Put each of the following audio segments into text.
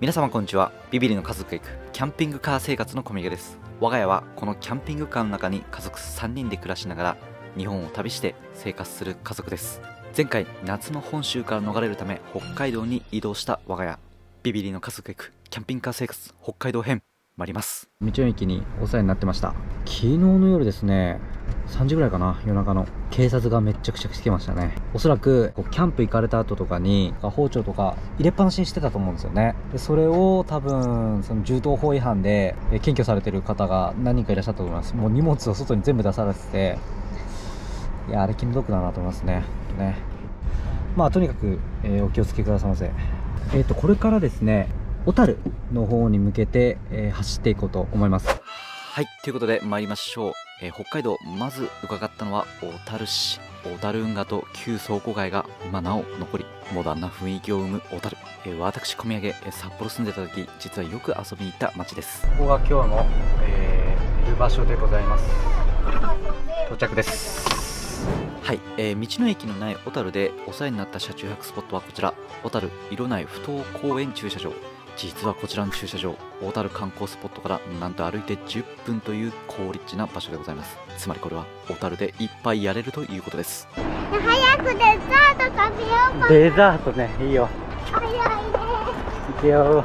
皆様こんにちは。ビビリの家族へ行くキャンピングカー生活の小宮です。我が家はこのキャンピングカーの中に家族3人で暮らしながら日本を旅して生活する家族です。前回夏の本州から逃れるため北海道に移動した我が家。ビビリの家族へ行くキャンピングカー生活北海道編参ります。道の駅にお世話になってました。昨日の夜ですね3時ぐらいかな夜中の。警察がめっちゃくちゃ来てましたね。おそらくこうキャンプ行かれた後とかに包丁とか入れっぱなしにしてたと思うんですよね。でそれを多分その銃刀法違反でえ検挙されてる方が何人かいらっしゃったと思います。もう荷物を外に全部出されてていやあれ気の毒だなと思いますね。ね。まあとにかく、えーお気をつけくださいませ。えっ、とこれからですね小樽の方に向けて、えー走っていこうと思います。はいということで参りましょう、えー北海道まず伺ったのは小樽市。小樽運河と旧倉庫街が今なお残りモダンな雰囲気を生む小樽、えー私小宮家、えー札幌住んでた時実はよく遊びに行った街です。ここが今日の、えーいる場所でございます。到着です。はい、えー道の駅のない小樽でお世話になった車中泊スポットはこちら。小樽色内不当公園駐車場実はこちらの駐車場小樽観光スポットからなんと歩いて10分という好立地な場所でございます。つまりこれは小樽でいっぱいやれるということです。早くデザート食べようかデザートねいいよ。早いね。行けよ。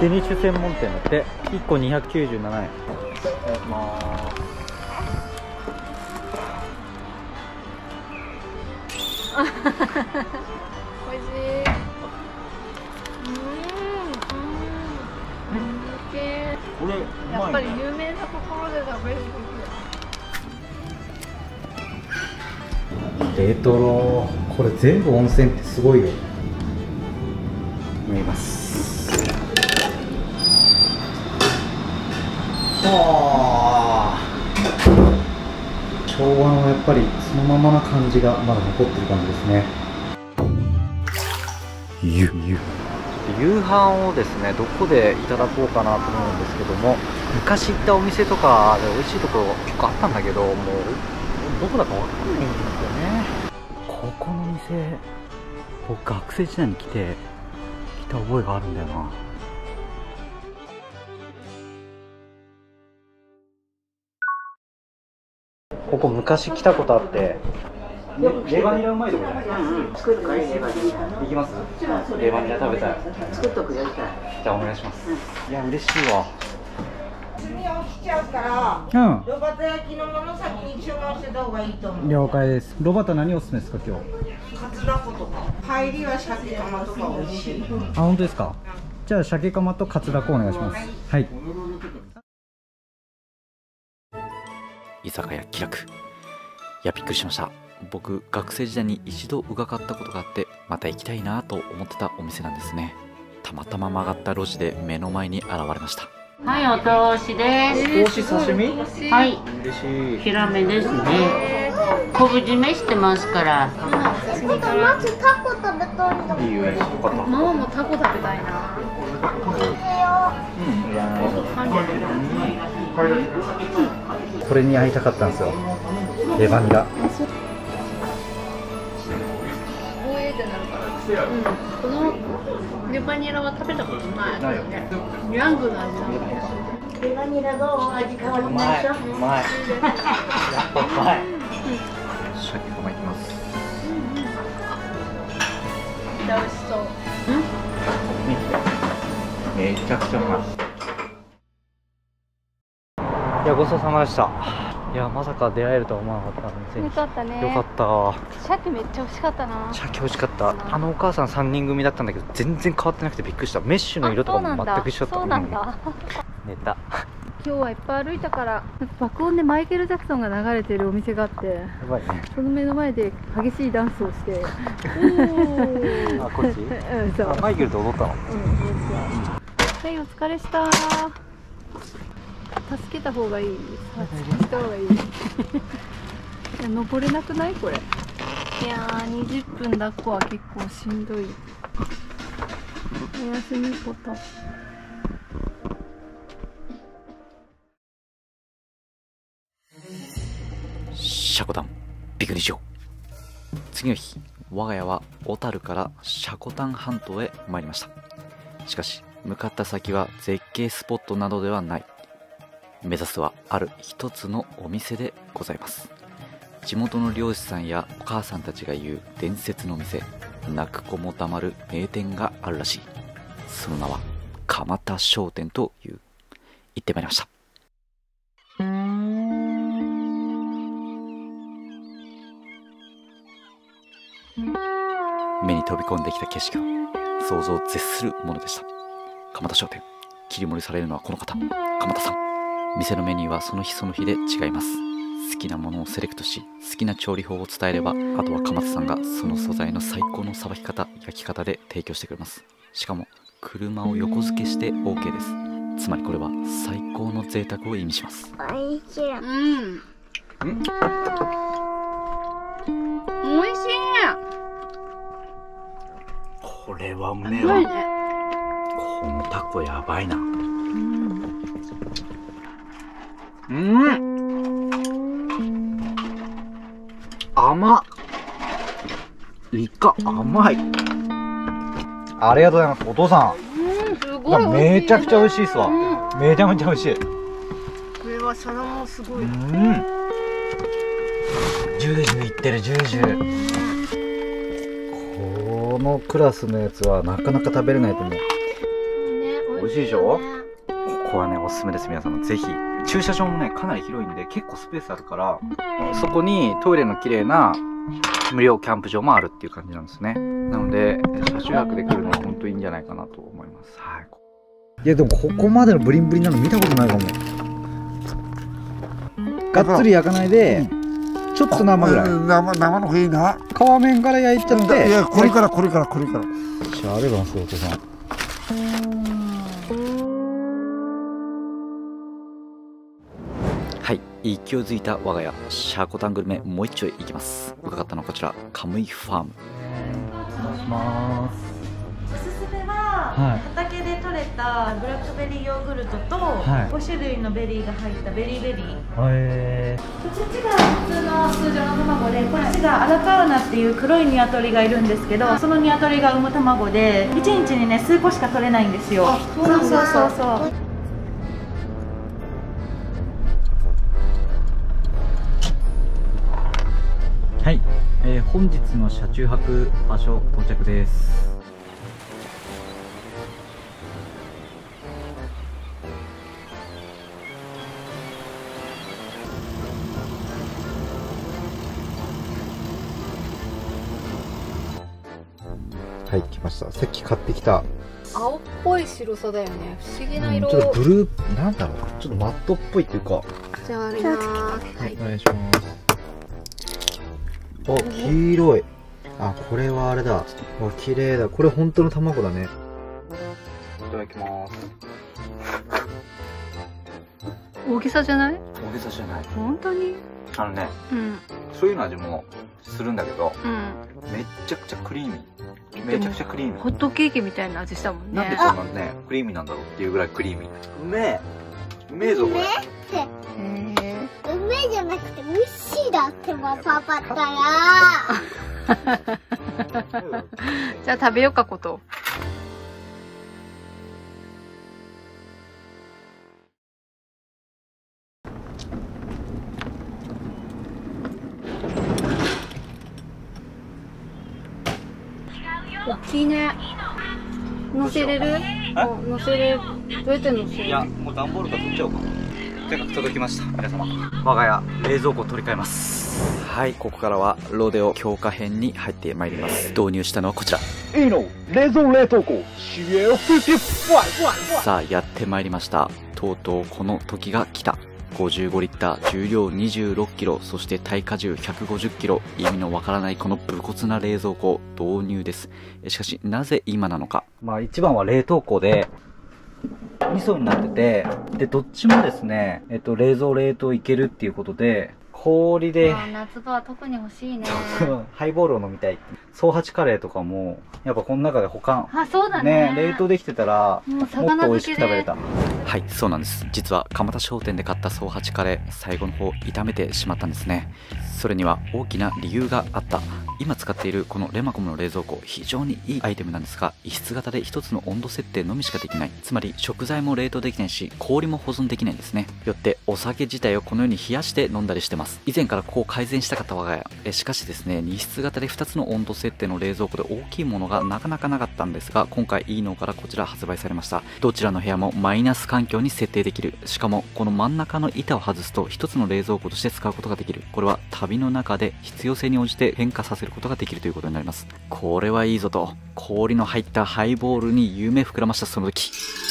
デニッシュ専門店だって1個297円。いただきます美味しい。これやっぱり有名なところで食べるレトロこれ全部温泉ってすごい。よ見えますはあ昭和のやっぱりそのままな感じがまだ残ってる感じですね。夕飯をですねどこでいただこうかなと思うんですけども昔行ったお店とかで美味しいところ結構あったんだけどもうどこだかわかんないんですよね。ここの店僕学生時代に来て来た覚えがあるんだよなここ昔来たことあって。レバニラうまいとこじゃない作るからレバニ行きます？レバニラ食べたい。ラ作っとくよじゃじゃあお願いしますいや嬉しいわ。ちゃうからうん。ロバタ焼きのもの先に注文してた方がいいと思う。了解です。ロバタ何おすすめですか今日？カツラコとか。入りは鮭カマとか美味しい。あ本当ですか？じゃあ鮭カマとカツラコお願いします。はい居酒屋気楽。いやびっくりしました。僕学生時代に一度伺ったことがあってまた行きたいなと思ってたお店なんですね。たまたま曲がった路地で目の前に現れました。はいお通しです。少し刺身？はい。嬉しい。ヒラメですね。昆布締めしてますから。まずタコ食べたいんだいいよママもタコ食べたいな。うん。い。らないこれに会いたかったんですよレバニラおえってなるから。うん。このレバニラは食べたことない。ないよねヤングの味なので。レバニラどう味変わりうましたうまいやっぱうまい鮭カマいきます美味しそう。めちゃくちゃうまいいやごちそうさまでした。いやまさか出会えるとは思わなかったよかったね。よかった。鮭めっちゃ美味しかったな。鮭美味しかった。あのお母さん3人組だったんだけど全然変わってなくてびっくりした。メッシュの色とかも全く一緒だったそうなんだ。うん寝た。今日はいっぱい歩いたから爆音でマイケル・ジャクソンが流れてるお店があってやばいね。その目の前で激しいダンスをして。おあこっち？ー うんそう。あマイケルと踊ったの？はいお疲れした助けた方がいい助けた方がいい。いや登れなくないこれ？いやー20分抱っこは結構しんどい。おやすみことシャコダンビクニショ次の日我が家は小樽から積丹半島へ参りました。しかし向かった先は絶景スポットなどではない目指すはある一つのお店でございます。地元の漁師さんやお母さんたちが言う伝説の店泣く子もたまる名店があるらしい。その名は蒲田商店という。行ってまいりました。目に飛び込んできた景色は想像を絶するものでした。蒲田商店切り盛りされるのはこの方蒲田さん。店のメニューはその日その日で違います。好きなものをセレクトし好きな調理法を伝えればあとは蒲田さんがその素材の最高のさばき方焼き方で提供してくれます。しかも車を横付けして OK です。つまりこれは最高の贅沢を意味します。おいしい。うん。おいしい。これはうめすごいね。このタコやばいな。うんうん。甘っ。イカ甘い。ありがとうございますお父さうんすんごいめちゃくちゃ美味しいっすわ。うんめちゃめちゃ美味しい。これは皿もすごい。うん。ジュージューいってるジュージュー。このクラスのやつはなかなか食べれないと思う。ね。美味しいでしょ？ここはねおすすめです皆さん。ぜひ駐車場もねかなり広いんで結構スペースあるからそこにトイレの綺麗な無料キャンプ場もあるっていう感じなんですね。なので車中泊で来るのは本当いいんじゃないかなと思います。はい。いやでもここまでのブリンブリンなの見たことないかも。がっつり焼かないでちょっと生ぐらい。うん生生の方がいいな。皮面から焼いちゃっていや、これから、これから、これから。じゃああればすお父さんはい。勢いづいた我が家シャコタングルメもう一丁いきます。伺ったのはこちらカムイファーム。お願いします。おすすめは、はい。畑で採れたブラックベリーヨーグルトと、はい。5種類のベリーが入ったベリーベリー。へこっちが普通の通常の卵でこっちがアラカウナっていう黒いニワトリがいるんですけどそのニワトリが産む卵で1日にね数個しか取れないんですよ。そうそうそうそう本日の車中泊場所到着です。はい来ました。さっき買ってきた。青っぽい白さだよね。不思議なちょ色っとブルーなんだろう。ちょっとマットっぽいっていうか。じゃあありますはい。お願いしますあ黄色い。あこれはあれだ。わ綺麗だ。これ本当の卵だね。いただきます。大きさじゃない？大げさじゃない。本当に？あのねうん。そういうの味もするんだけどうん。めっちゃくちゃクリーミー。めちゃくちゃクリーミホットケーキみたいな味したもんね。ーなんでそんなねクリーミーなんだろうっていうぐらいクリーミー。うめえうめえぞこれうめえじゃなくて、むしだってば、パパったら。じゃあ食べようかこと。大きいね。乗せれる？お乗せれる？どうやって乗せる？いやもう段ボールから取っちゃおうかとにかく届きました。皆様我が家冷蔵庫を取り替えます。はいここからはロデオ強化編に入ってまいります。導入したのはこちら。いいの？冷蔵冷凍庫 CL55 さあやってまいりました。とうとうこの時が来た。55リッター重量26キロそして耐荷重150キロ。意味のわからないこの武骨な冷蔵庫導入です。えしかしなぜ今なのか。まあ一番は冷凍庫で2層になっててでどっちもですねえっと冷蔵冷凍いけるっていうことで氷で。夏場は特に欲しいね。ハイボールを飲みたい。総八カレーとかも、やっぱこの中で保管。あそうだね。冷凍できてたら、もうもっ魚と美味しく食べれた。はいそうなんです。実は蒲田商店で買った総八カレー最後の方炒めてしまったんですね。それには大きな理由があった。今使っているこのレマコムの冷蔵庫非常にいいアイテムなんですが異質型で一つの温度設定のみしかできない。つまり食材も冷凍できないし氷も保存できないんですね。よってお酒自体をこのように冷やして飲んだりしてます以前からここを改善したかった我が家。えしかしですね2室型で2つの温度設定の冷蔵庫で大きいものがなかなかなかったんですが今回いいのからこちら発売されました。どちらの部屋もマイナス環境に設定できる。しかもこの真ん中の板を外すと1つの冷蔵庫として使うことができる。これは旅の中で必要性に応じて変化させることができるということになります。これはいいぞと。氷の入ったハイボールに夢膨らましたその時。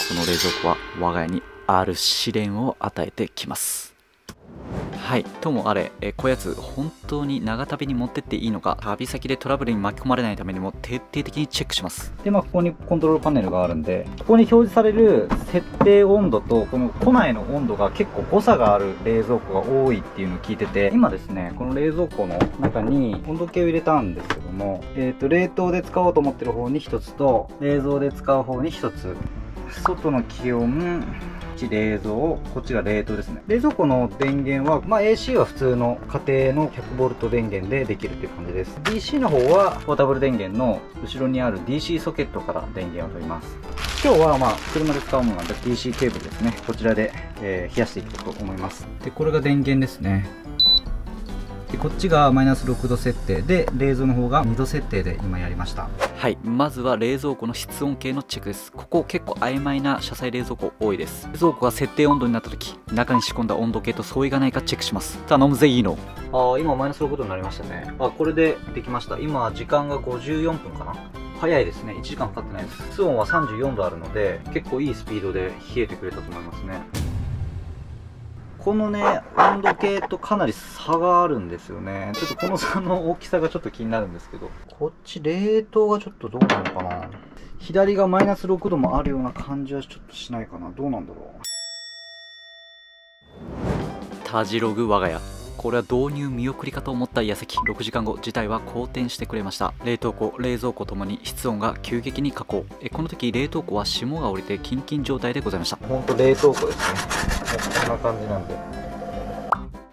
この冷蔵庫は我が家にある試練を与えてきます。はいともあれ、えこやつ本当に長旅に持ってっていいのか旅先でトラブルに巻き込まれないためにも徹底的にチェックします。で、まあ、ここにコントロールパネルがあるんで、ここに表示される設定温度と、この庫内の温度が結構誤差がある冷蔵庫が多いっていうのを聞いてて、今ですね、この冷蔵庫の中に温度計を入れたんですけども、えっ、と、冷凍で使おうと思ってる方に1つと、冷蔵で使う方に1つ、外の気温、こっち冷蔵、こっちが冷凍ですね。冷蔵庫の電源は、まあ、AC は普通の家庭の 100V 電源でできるっていう感じです。DC の方は、ポータブル電源の後ろにある DC ソケットから電源を取ります。今日はまあ、車で使うものなんで DC ケーブルですね。こちらで、えー冷やしていこうと思います。で、これが電源ですね。で、こっちがマイナス6度設定で、冷蔵の方が2度設定で今やりました。はいまずは冷蔵庫の室温計のチェックですここ結構曖昧な車載冷蔵庫多いです冷蔵庫が設定温度になった時中に仕込んだ温度計と相違がないかチェックします頼むぜいいのああ、今マイナス6度になりましたね。あ、これでできました。今、時間が54分かな。早いですね。1時間かかってないです。室温は34度あるので、結構いいスピードで冷えてくれたと思いますね。このね、温度計とかなり差があるんですよね。ちょっとこの差の大きさがちょっと気になるんですけど。こっち冷凍がちょっとどうなのかな？左がマイナス6度もあるような感じはちょっとしないかな。どうなんだろう？タジログ我が家これは導入見送りかと思った矢先6時間後事態は好転してくれました冷凍庫冷蔵庫ともに室温が急激に下降えこの時冷凍庫は霜が降りてキンキン状態でございましたほんと冷凍庫ですね。こんな感じなんで。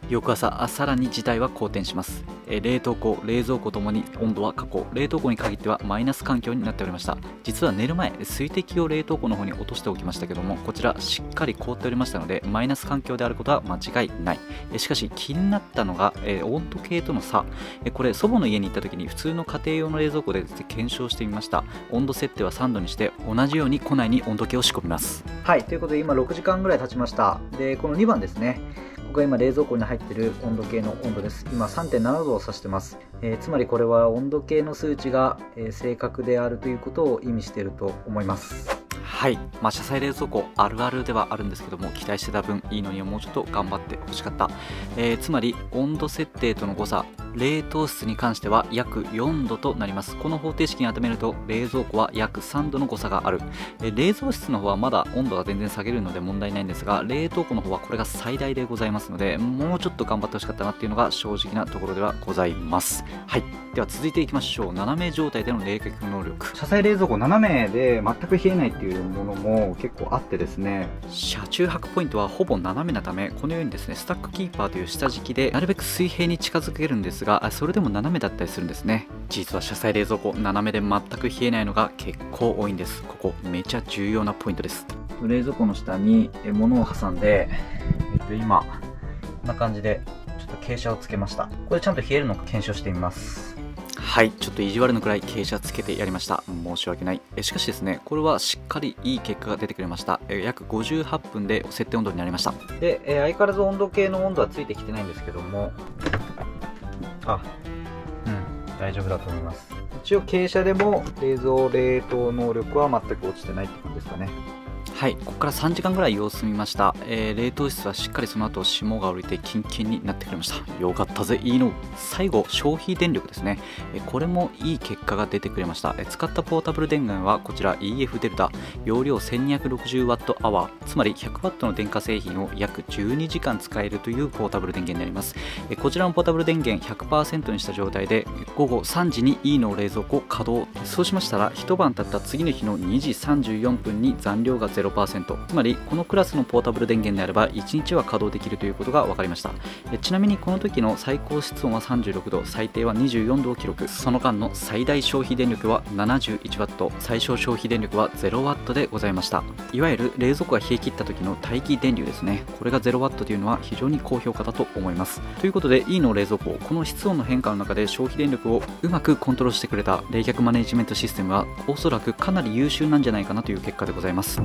翌朝さらに事態は好転します。え冷凍庫冷蔵庫ともに温度は下降冷凍庫に限ってはマイナス環境になっておりました。実は寝る前水滴を冷凍庫の方に落としておきましたけどもこちらしっかり凍っておりましたのでマイナス環境であることは間違いない。えしかし気になったのが、え温度計との差。えこれ祖母の家に行った時に普通の家庭用の冷蔵庫で検証してみました。温度設定は3度にして同じように庫内に温度計を仕込みます。はい、ということで今6時間ぐらい経ちました。で、この2番ですね。僕が今冷蔵庫に入ってる温度計の温度です。今3.7度を指してます。えーつまりこれは温度計の数値が、えー正確であるということを意味していると思います。はい、まあ、車載冷蔵庫あるあるではあるんですけども期待してた分いいのにはもうちょっと頑張ってほしかった、えーつまり温度設定との誤差冷凍室に関しては約4度となります。この方程式に当てめると冷蔵庫は約3度の誤差がある、えー冷蔵室の方はまだ温度が全然下げるので問題ないんですが冷凍庫の方はこれが最大でございますのでもうちょっと頑張ってほしかったなっていうのが正直なところではございます。はい。では続いていきましょう。斜め状態での冷却能力。車載冷蔵庫斜めで全く冷えないっていうものも結構あってですね。車中泊ポイントはほぼ斜めなためこのようにですねスタックキーパーという下敷きでなるべく水平に近づけるんですがあそれでも斜めだったりするんですね。実は車載冷蔵庫斜めで全く冷えないのが結構多いんです。ここめちゃ重要なポイントです。冷蔵庫の下にえ物を挟んで、えっと今、こんな感じでちょっと傾斜をつけました。これちゃんと冷えるのか検証してみます。はいちょっと意地悪のくらい傾斜つけてやりました。申し訳ない。えしかしですねこれはしっかりいい結果が出てくれました。え約58分で設定温度になりました。で、えー相変わらず温度計の温度はついてきてないんですけども、あ、うん、大丈夫だと思います。一応傾斜でも冷蔵冷凍能力は全く落ちてないって感じですかね。はいここから3時間ぐらい様子見ました、えー冷凍室はしっかりその後霜が降りてキンキンになってくれました。よかったぜ。いいの。最後消費電力ですね。えーこれもいい結果が出てくれました。えー使ったポータブル電源はこちら EF デルタ。容量 1260Wh つまり 100W の電化製品を約12時間使えるというポータブル電源になります。えーこちらのポータブル電源100%にした状態で午後3時に E の冷蔵庫稼働。そうしましたら一晩経った次の日の2時34分に残量が0%つまりこのクラスのポータブル電源であれば1日は稼働できるということが分かりました。ちなみにこの時の最高室温は36度最低は24度を記録。その間の最大消費電力は 71W 最小消費電力は 0W でございました。いわゆる冷蔵庫が冷え切った時の待機電流ですね。これが 0W というのは非常に高評価だと思います。ということで E の冷蔵庫この室温の変化の中で消費電力をうまくコントロールしてくれた冷却マネジメントシステムはおそらくかなり優秀なんじゃないかなという結果でございます。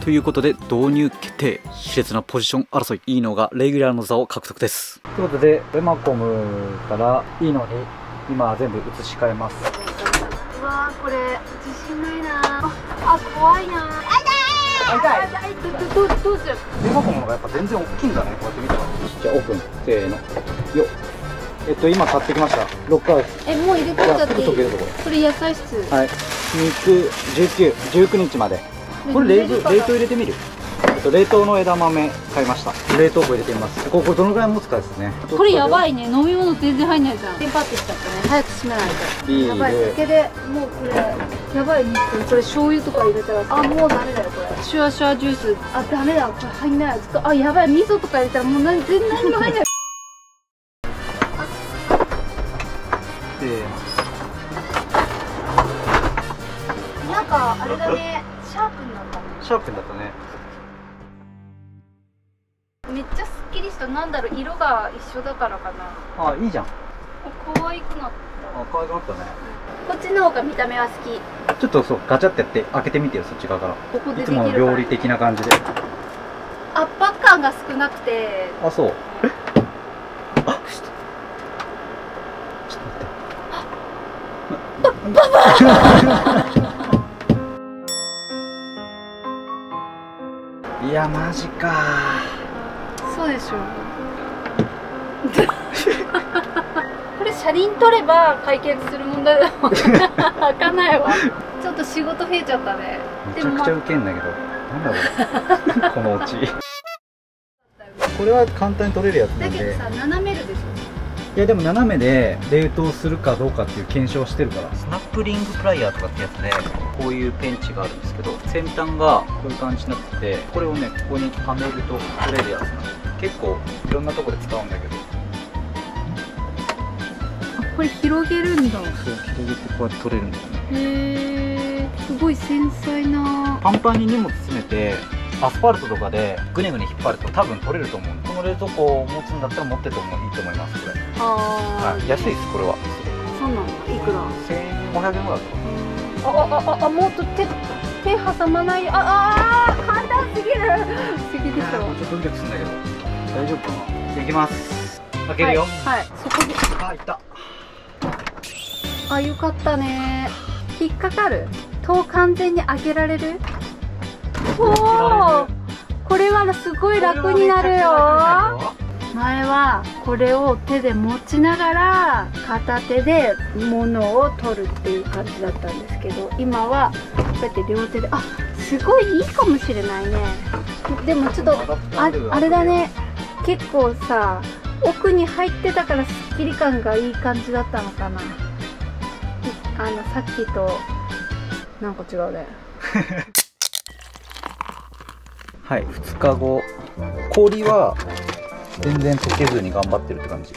ということで導入決定熾烈なポジション争い E のがレギュラーの座を獲得です。ということでレマコムからいいのに今全部移し替えます。うわーこれ自信ないなあ怖いな痛い。どどどうする？レマコムのがやっぱ全然大きいんだねこうやって見たら。じゃあオープン。せーの。よっえっと今買ってきました。ロックハウスえもう入れてっちゃっていい？すぐ溶けるとここれ野菜室。はい。肉1919日までこれ冷蔵冷凍入れてみる？えっと冷凍の枝豆買いました。冷凍庫入れてみます。ここどのぐらい持つかですね。これやばいいね。飲み物全然入んないじゃんテンパってきちゃったね。早く閉めないと。ビやばい。酒でもうこれやばいねこれ醤油とか入れたらあもうダメだよこれ。シュワシュワジュース。あダメだ。これ入んないあやばい。味噌とか入れたらもう何全然何も入んないシャープになったねめっちゃすっきりしたなんだろう色が一緒だからかなあいいじゃん可愛くなったあ可愛くなったねこっちの方が見た目は好きちょっとそうガチャってやって開けてみてよそっち側からここでいつもの料理的な感じで圧迫感が少なくてあそうえあちょっとちょっと待っていやマジか。そうでしょ。これ車輪取れば解決する問題だもん開かないわ。ちょっと仕事増えちゃったね。めちゃくちゃウケんだけど。なんだこれ。このオチこれは簡単に取れるやつなんで。だけどさ斜めるでしいやでも斜めで冷凍するかどうかっていう検証をしてるから。スナップリングプライヤーとかってやつでこういうペンチがあるんですけど先端がこういう感じになっててこれをねここにはめると取れるやつなんで結構いろんなとこで使うんだけど。ょあこれ広げるんだ。そう広げてこうやって取れるんだよね。へえすごい繊細な。パンパンに荷物詰めてアスファルトとかでぐねぐね引っ張ると多分取れると思う。この冷蔵庫を持つんだったら持っててもいいと思いますこれあはい。安いですこれは。そうなんだ。いくら？1500円ぐらいだとああああもっと手手挟まない？よああー簡単すぎる。すぎでしょ。ちょっとドキドキするんだけど。大丈夫かな？じゃあいきます。開けるよ、はい、はい、そこで。あいった。あよかったね。引っかかる？戸を完全に開けられる？おおこれはすごい楽になるよ前はこれを手で持ちながら片手で物を取るっていう感じだったんですけど今はこうやって両手であすごいいいかもしれないね。でもちょっとああれだね。結構さ奥に入ってたからすっきり感がいい感じだったのかな。あのさっきとなんか違うね。はい2日後。氷は全然溶けずに頑張ってるって感じ。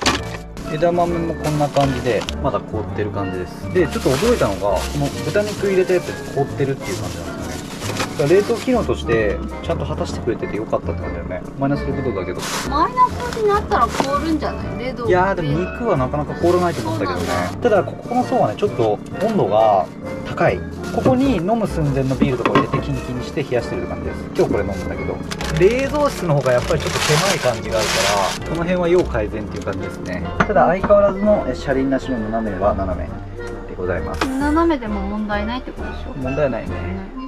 枝豆もこんな感じでまだ凍ってる感じです。でちょっと驚いたのがこの豚肉入れたやつ凍ってるっていう感じなんですよね。だから冷凍機能としてちゃんと果たしてくれててよかったって感じだよね。マイナス6度だけど。マイナスになったら凍るんじゃない？冷凍いやーでも肉はなかなか凍らないと思ったけどね。ただここの層はねちょっと温度が高いここに飲む寸前のビールとかを入れてキンキンにして冷やしてる感じです。今日これ飲むんだけど。冷蔵室の方がやっぱりちょっと狭い感じがあるからこの辺は要改善っていう感じですね。ただ相変わらずのえ車輪なしの斜めは斜めでございます。斜めでも問題ないってことでしょ？問題ないね